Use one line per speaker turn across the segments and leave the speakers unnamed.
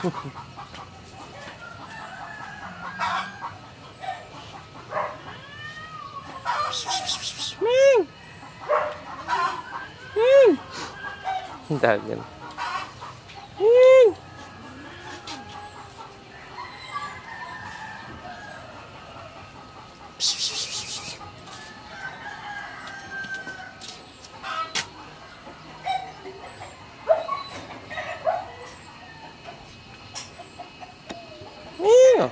Ming! Ming! Dagan. Ming! Psh, psh, psh. んよ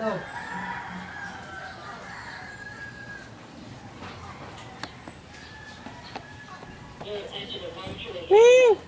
嗯。Woo!